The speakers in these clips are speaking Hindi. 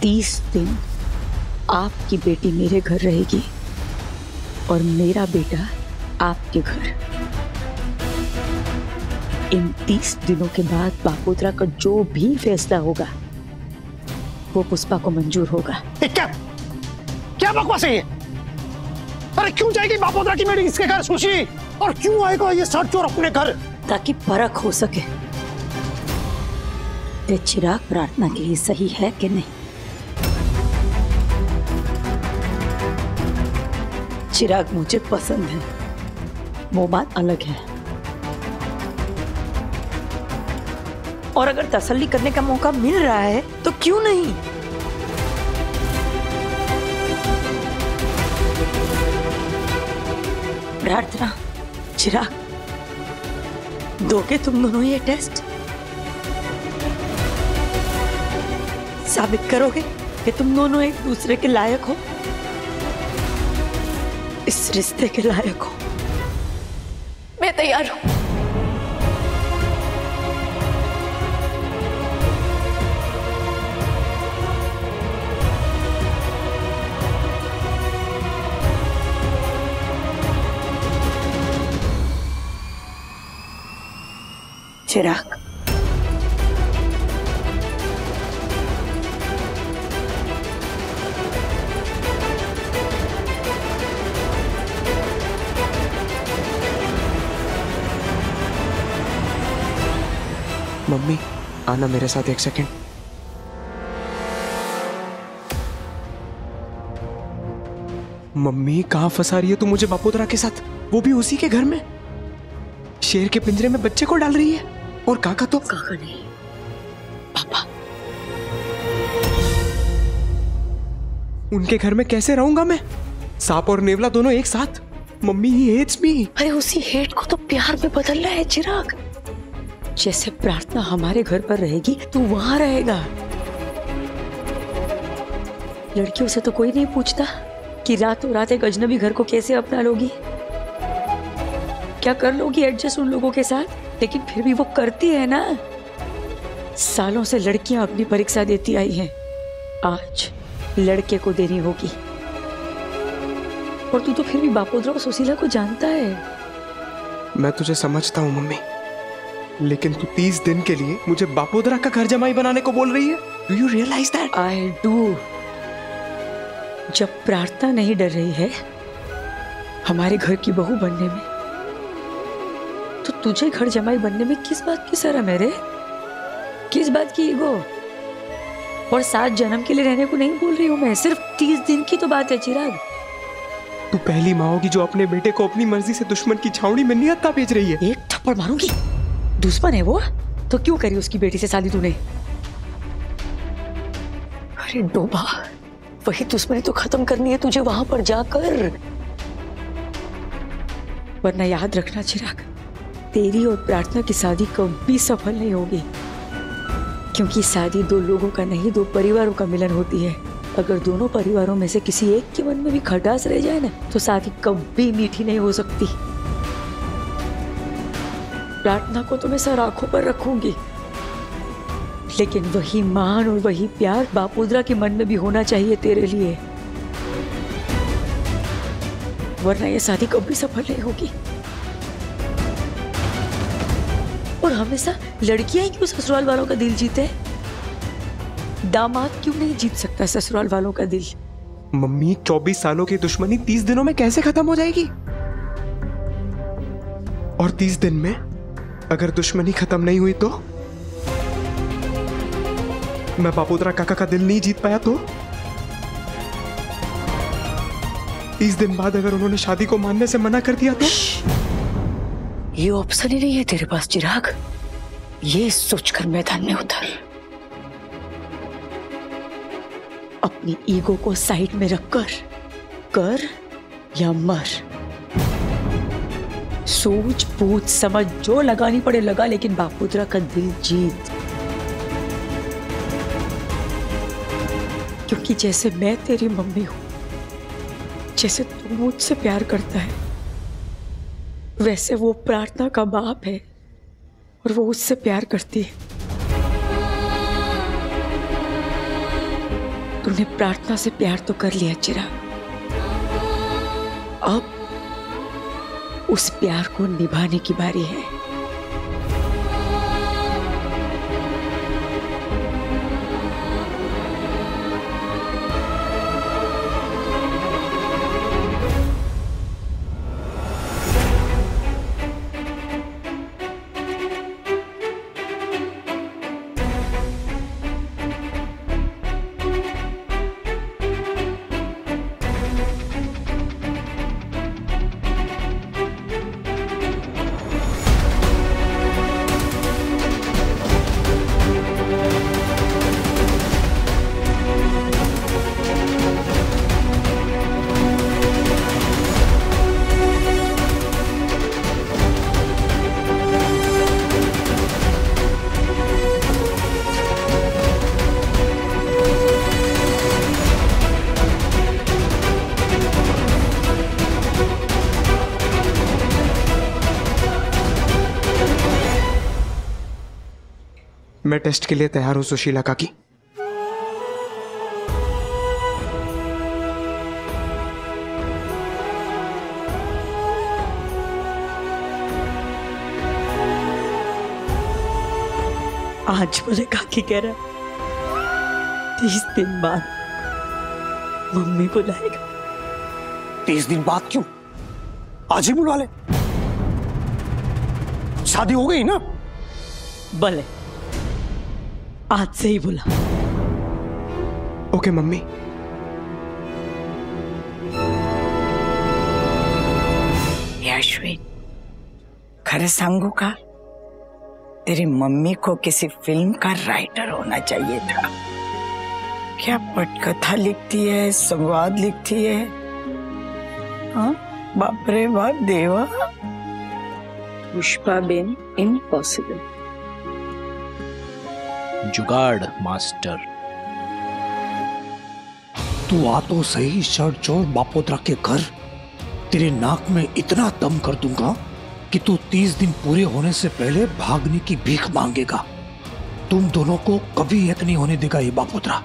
तीस दिन आपकी बेटी मेरे घर रहेगी और मेरा बेटा आपके घर। इन तीस दिनों के बाद बापोत्रा का जो भी फैसला होगा वो पुष्पा को मंजूर होगा। क्या? क्या बकवास है ये? अरे क्यों जाएगी बापोद्रा की बेटी इसके घर सुशी? और क्यों आएगा ये सर चोर अपने घर? ताकि परख हो सके। चिराग प्रार्थना के लिए सही है कि नहीं? चिराग मुझे पसंद है। वो बात अलग है। और अगर तसल्ली करने का मौका मिल रहा है तो क्यों नहीं? प्रार्थना, चिराग दोगे तुम दोनों ये टेस्ट साबित करोगे कि तुम दोनों एक दूसरे के लायक हो? इस रिश्ते के लायक हो। मैं तैयार हूँ। चिराग आना मेरे साथ एक सेकंड मम्मी कहाँ फंसा रही है तू मुझे बापोदरा के साथ? वो भी उसी के घर में। शेर के पिंजरे में बच्चे को डाल रही है। और काका तो काका नहीं पापा। उनके घर में कैसे रहूँगा मैं? सांप और नेवला दोनों एक साथ। मम्मी ही हेट्स मी अरे उसी हेट को तो प्यार में बदल रहा है चिराग। जैसे प्रार्थना हमारे घर पर रहेगी, तू वहाँ रहेगा। लड़कियों से तो कोई नहीं पूछता कि रातों रात एक अजनबी घर को कैसे अपना लोगी। क्या कर लोगी एडजस्ट उन लोगों के साथ? लेकिन फिर भी वो करती है ना। सालों से लड़कियाँ अपनी परीक्षा देती आई हैं। आज लड़के को देनी होगी। और तू तो फिर भी बापोद्रा सुशीला को जानता है। मैं तुझे समझता हूँ, मम्मी। लेकिन तू तीस दिन के लिए मुझे बापोदरा का घर जमाई बनाने को बोल रही है? Do you realise that I do जब प्रार्थना नहीं डर रही है हमारे घर की बहू बनने में तो तुझे घर जमाई बनने में किस बात की शर्म है रे? किस बात की ईगो? और सात जन्म के लिए रहने को नहीं बोल रही हूँ मैं सिर्फ़ तीस दिन की तो बात है चिराग। तू पहली माँ होगी जो अपने बेटे को अपनी मर्ज़ी से दुश्मन की छावनी में नियत्ता भेज रही है। एक थप्पड़ मारूँगी। दुश्मन है वो? तो क्यों करी उसकी बेटी से शादी तूने? अरे डोबा, वही दुश्मनी तो खत्म करनी है तुझे वहाँ पर जाकर। वरना याद रखना चिराग, तेरी और प्रार्थना की शादी कभी सफल नहीं होगी। क्योंकि शादी दो लोगों का नहीं, दो परिवारों का मिलन होती है। अगर दोनों परिवारों में से किसी एक के मन में भी खटास रह जाए ना तो शादी कभी मीठी नहीं हो सकती। प्रार्थना को तो मैं सर आँखों पर रखूँगी। लेकिन वही मान और वही प्यार बापोद्रा के मन में भी होना चाहिए तेरे लिए। वरना ये शादी कभी सफल नहीं होगी। और हमेशा लड़कियाँ ही क्यों ससुराल वालों का दिल जीते हैं? दामाद क्यों नहीं जीत सकता ससुराल वालों का दिल? मम्मी, चौबीस सालों की दुश्मनी तीस दिनों में कैसे खत्म हो जाएगी? और तीस दिन में? अगर दुश्मनी खत्म नहीं हुई तो? मैं बापोदरा काका का दिल नहीं जीत पाया तो? तीस दिन बाद अगर उन्होंने शादी को मानने से मना कर दिया तो? ये ऑप्शन ही नहीं है तेरे पास, चिराग। ये सोचकर मैदान में उतर। अपनी ईगो को साइड में रखकर, कर या मर। सोच, पूछ, समझ, जो लगानी पड़े लगा, लेकिन बापुत्रा का दिल जीत। क्योंकि जैसे मैं तेरी मम्मी हूँ, जैसे तू मुझसे प्यार करता है, वैसे वो प्रार्थना का बाप है और वो उससे प्यार करती है। तूने प्रार्थना से प्यार तो कर लिया चिरा। अब उस प्यार को निभाने की बारी है। मैं टेस्ट के लिए तैयार हूँ सुशीला काकी। आज मुझे काकी कह रहा तीस दिन बाद मम्मी बुलाएगा। तीस दिन बाद क्यों? आज ही बुला ले। शादी हो गई ना? भले। आज से ही बुला। Okay mummy. याश्विन खरं सांगू का? तेरी मम्मी को किसी फ़िल्म का राइटर होना चाहिए था। क्या पटकथा लिखती है संवाद लिखती है? हाँ? बाप रे बाप देवा। पुष्पा बेन इम्पॉसिबल जुगाड़ मास्टर। तू आ तो सही शर्ट चोर बापोत्रा के घर। तेरे नाक में इतना दम कर दूँगा कि तू तीस दिन पूरे होने से पहले भागने की भीख मांगेगा। तुम दोनों को कभी एक नहीं होने देगा ये बापोत्रा।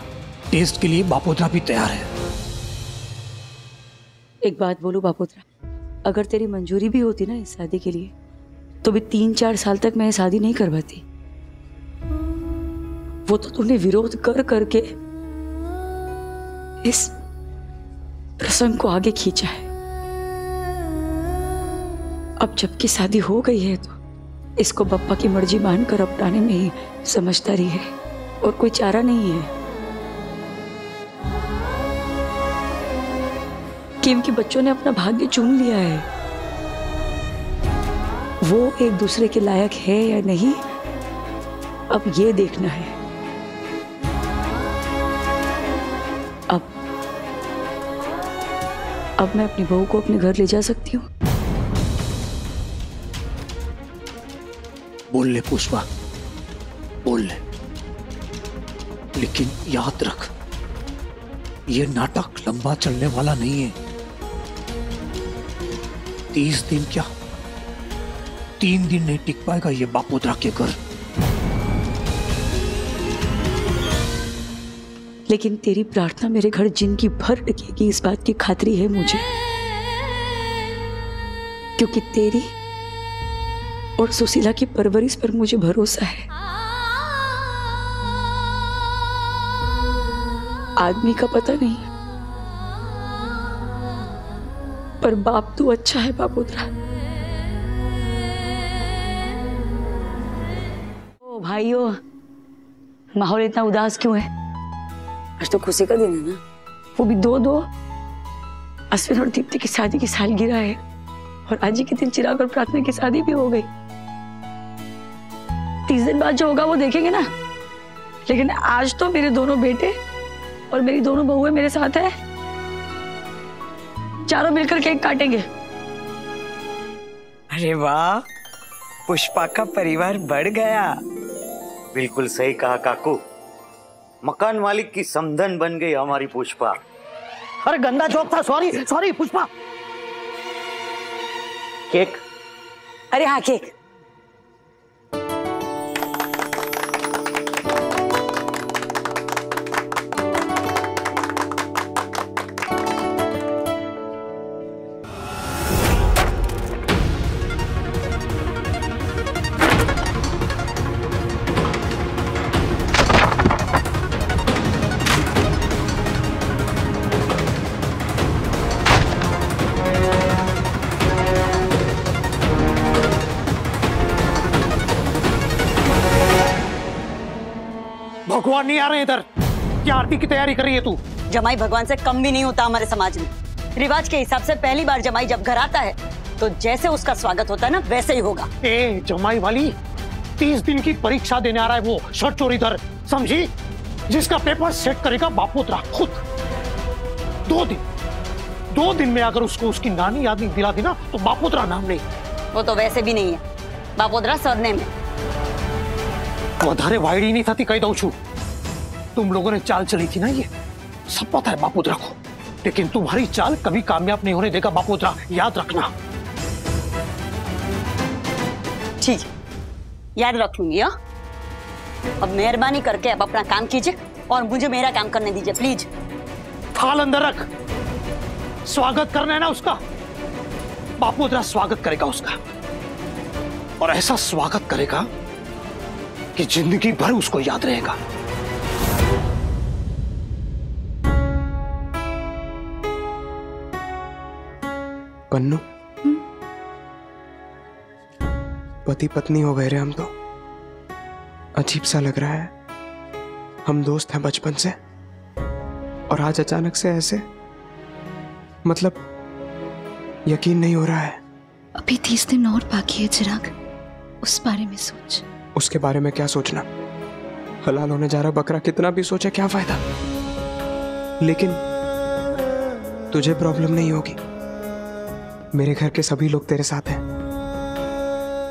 टेस्ट के लिए बापोत्रा भी तैयार है। एक बात बोलू बापोत्रा अगर तेरी मंजूरी भी होती ना इस शादी के लिए तो भी तीन चार साल तक मैं ये शादी नहीं करवाती। वो तो तूने विरोध कर करके इस प्रसंग को आगे खींचा है। अब जबकि शादी हो गई है तो इसको बप्पा की मर्ज़ी मानकर अपनाने में ही समझदारी है और कोई चारा नहीं है। किम के बच्चों ने अपना भाग्य चुन लिया है। वो एक दूसरे के लायक है या नहीं, अब ये देखना है। अब अब मैं अपनी बहू को अपने घर ले जा सकती हूँ। बोल ले पुष्पा। बोल ले। लेकिन याद रख, ये नाटक लंबा चलने वाला नहीं है। तीस दिन क्या? तीन दिन नहीं टिक पाएगा ये बापोद्रा के घर। लेकिन तेरी प्रार्थना मेरे घर ज़िंदगी भर टिकेगी इस बात की खातरी है मुझे। क्योंकि तेरी और सुशीला की परवरिश पर मुझे भरोसा है। आदमी का पता नहीं, पर बाप तू अच्छा है बापोद्रा ओ भाइयों, माहौल इतना उदास क्यों है? आज तो खुशी का दिन है ना? वो भी दो दो अश्विन और दीप्ति की शादी की सालगिरह है और आज ही के दिन चिराग और प्रार्थना की शादी भी हो गई। तीस दिन बाद जो होगा वो देखेंगे ना। लेकिन आज तो मेरे दोनों बेटे और मेरी दोनों बहुएँ मेरे साथ है। चारों मिलकर केक काटेंगे। अरे वाह, पुष्पा का परिवार बढ़ गया। बिल्कुल सही कहा काकू। मकान मालिक की समधन बन गई हमारी पुष्पा। अरे गंदा जोक था सॉरी सॉरी पुष्पा। केक? अरे हाँ केक। भगवान नहीं आ रहे इधर क्या आरती की तैयारी कर रही है तू जमाई भगवान से कम भी नहीं होता हमारे समाज में रिवाज के हिसाब से पहली बार जमाई जब घर आता है तो जैसे उसका स्वागत होता है ना वैसे ही होगा ए जमाई वाली तीस दिन की परीक्षा देने आ रहा है वो शर्ट चोरी इधर समझी जिसका पेपर सेट करेगा बापोत्रा खुद दो दिन दो दिन में अगर उसको उसकी नानी याद नहीं दिला दी ना तो बापोत्रा नाम नहीं वो तो वैसे भी नहीं है बापोदरा सरने में વધારે વાયડી नहीं थी कही दऊ छू तुम लोगों ने चाल चली थी ना ये? सब पता है बापोद्रा को लेकिन तुम्हारी चाल कभी कामयाब नहीं होने देगा बापोद्रा याद रखना। ठीक। याद रखूँगी हाँ? अब मेहरबानी करके अब अपना काम कीजिए और मुझे मेरा काम करने दीजिए प्लीज़। थाल अंदर रख। स्वागत करना है ना उसका? बापोद्रा स्वागत करेगा उसका। और ऐसा स्वागत करेगा कि ज़िंदगी भर उसको याद रहेगा। पन्नू। पति पत्नी हो गए रे हम तो। अजीब सा लग रहा है। हम दोस्त हैं बचपन से। और आज अचानक से ऐसे। मतलब यकीन नहीं हो रहा है। अभी तीस दिन और बाकी है चिराग। उस बारे में सोच। उसके बारे में क्या सोचना? हलाल होने जा रहा बकरा कितना भी सोचे क्या फ़ायदा? लेकिन तुझे प्रॉब्लम नहीं होगी। मेरे घर के सभी लोग तेरे साथ हैं।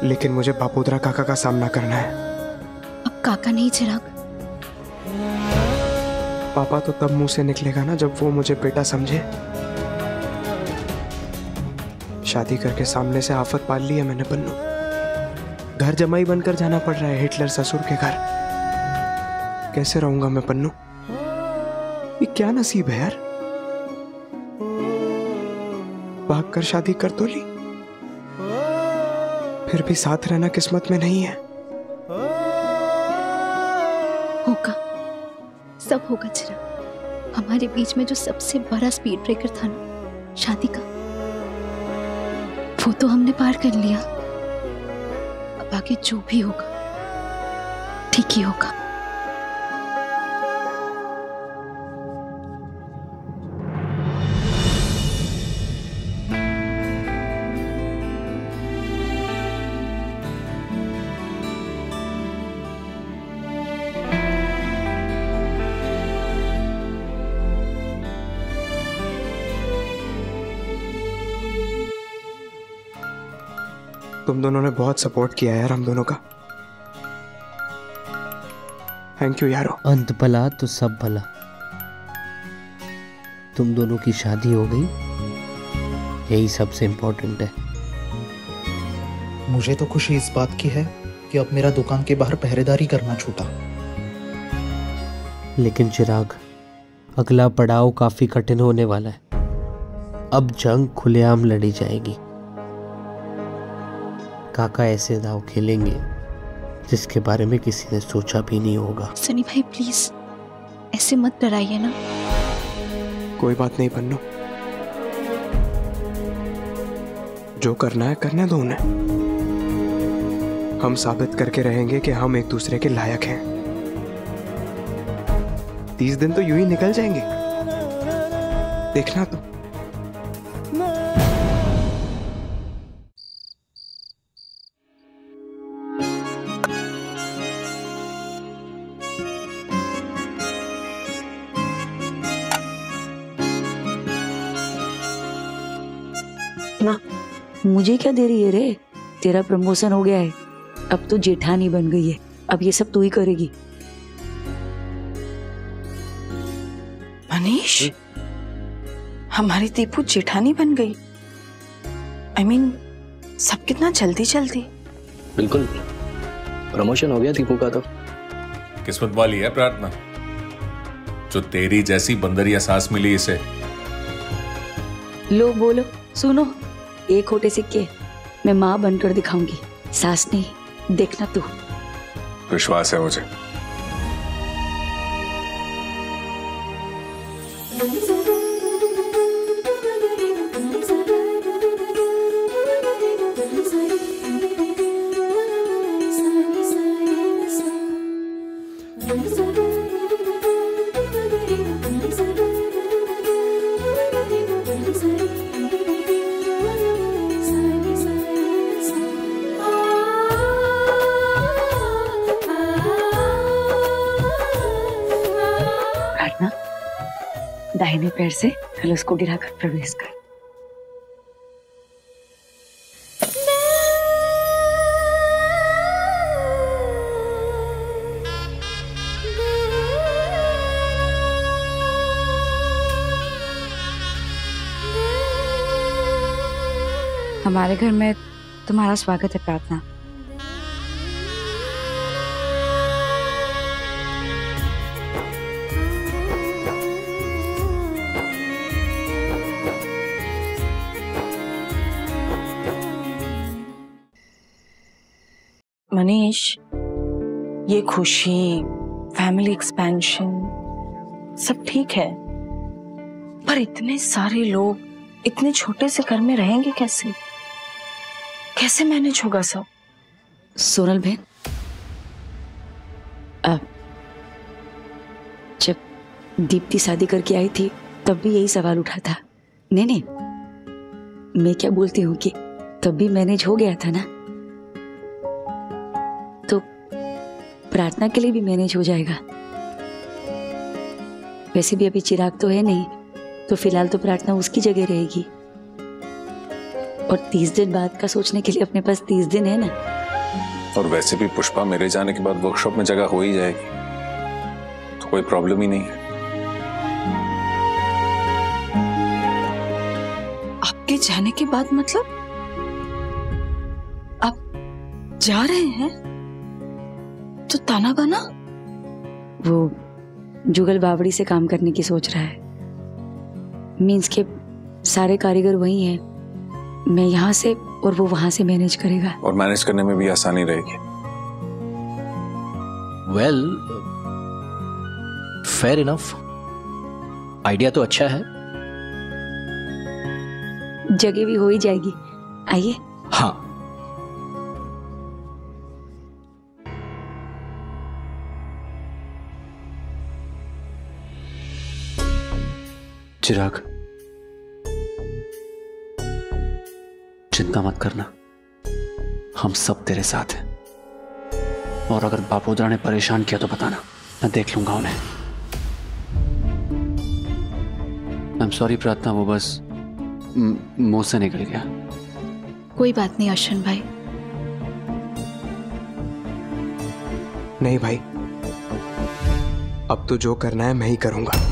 लेकिन मुझे बापोदरा काका का सामना करना है। अब काका नहीं चिराग। पापा तो तब मुँह से निकलेगा ना जब वो मुझे बेटा समझे। शादी करके सामने से आफत पाल ली है मैंने पन्नू। घर जमाई बनकर जाना पड़ रहा है हिटलर ससुर के घर। कैसे रहूँगा मैं पन्नू? ये क्या नसीब है यार? भाग कर शादी कर तो ली। फिर भी साथ रहना किस्मत में नहीं है। होगा। सब होगा चिराग हमारे बीच में जो सबसे बड़ा स्पीड ब्रेकर था ना, शादी का, वो तो हमने पार कर लिया। अब आगे जो भी होगा, ठीक ही होगा। तुम दोनों ने बहुत सपोर्ट किया यार हम दोनों का। थैंक यू यारो। अंत भला तो सब भला। तुम दोनों की शादी हो गई। यही सबसे इम्पोर्टेंट है। मुझे तो खुशी इस बात की है कि अब मेरा दुकान के बाहर पहरेदारी करना छूटा। लेकिन चिराग अगला पड़ाव काफ़ी कठिन होने वाला है। अब जंग खुलेआम लड़ी जाएगी। काका ऐसे दाव खेलेंगे जिसके बारे में किसी ने सोचा भी नहीं होगा। सनी भाई प्लीज़ ऐसे मत डराइए ना। कोई बात नहीं पन्नू। जो करना है करने दो उन्हें। हम साबित करके रहेंगे कि हम एक दूसरे के लायक हैं। तीस दिन तो यूँ ही निकल जाएँगे। देखना तुम तो। मुझे क्या दे रही है रे? तेरा प्रमोशन हो गया है। अब तो जेठानी बन गई है। अब ये सब तू ही करेगी। मनीष? हमारी दीपू जेठानी बन गई। आई I मीन mean, सब कितना जल्दी जल्दी। बिल्कुल। प्रमोशन हो गया दीपू का तो। किस्मत वाली है प्रार्थना। जो तेरी जैसी बंदरिया सास मिली इसे। लो बोलो सुनो। एक खोटे सिक्के मैं माँ बनकर दिखाऊँगी। सास नहीं देखना तू। विश्वास है मुझे। पैर से कलश को गिराकर प्रवेश कर। हमारे घर में तुम्हारा स्वागत है प्रार्थना। मनीष ये खुशी फैमिली एक्सपेंशन सब ठीक है। पर इतने सारे लोग, इतने छोटे से घर में रहेंगे कैसे? कैसे मैनेज होगा सब? सोनल बहन? जब दीप्ति शादी करके आई थी, तब भी यही सवाल उठा था। नहीं नहीं, मैं क्या बोलती हूँ कि तब भी मैनेज हो गया था ना? प्रार्थना के लिए भी मैनेज हो जाएगा। वैसे भी अभी चिराग तो है नहीं तो फ़िलहाल तो प्रार्थना उसकी जगह रहेगी। और तीस दिन बाद का सोचने के लिए अपने पास तीस दिन है ना? और वैसे भी पुष्पा मेरे जाने के बाद वर्कशॉप में जगह हो ही जाएगी। तो कोई प्रॉब्लम ही नहीं है। आपके जाने के बाद मतलब? आप जा रहे हैं? तो ताना बाना? वो जुगल बावड़ी से काम करने की सोच रहा है। मीन्स के सारे कारीगर वही हैं। मैं यहाँ से और वो वहाँ से मैनेज करेगा। और मैनेज करने में भी आसानी रहेगी। वेल फेयर इनफ आइडिया तो अच्छा है। जगह भी हो ही जाएगी। आइए। हाँ। चिराग चिंता मत करना। हम सब तेरे साथ हैं। और अगर बापोदरा ने परेशान किया तो बताना। मैं देख लूँगा उन्हें। आई एम सॉरी प्रार्थना वो बस मुँह से निकल गया। कोई बात नहीं अश्विन भाई। नहीं भाई अब तो जो करना है मैं ही करूँगा।